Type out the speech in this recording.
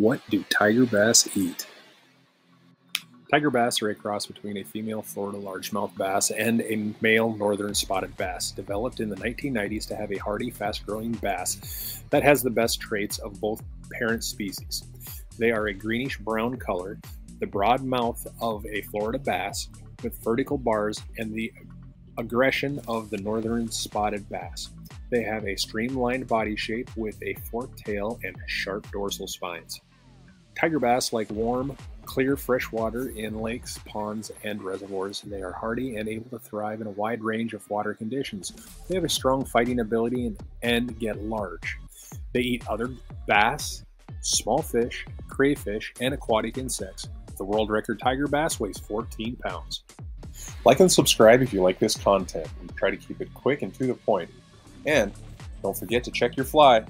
What do tiger bass eat? Tiger bass are a cross between a female Florida largemouth bass and a male northern spotted bass, developed in the 1990s to have a hardy, fast growing bass that has the best traits of both parent species. They are a greenish brown color, the broad mouth of a Florida bass, with vertical bars and the aggression of the northern spotted bass. They have a streamlined body shape with a forked tail and sharp dorsal spines. Tiger bass like warm, clear fresh water in lakes, ponds, and reservoirs. They are hardy and able to thrive in a wide range of water conditions. They have a strong fighting ability and, and get large. They eat other bass, small fish, crayfish, and aquatic insects. The world record tiger bass weighs 14 pounds. Like and subscribe if you like this content. We try to keep it quick and to the point. And don't forget to check your fly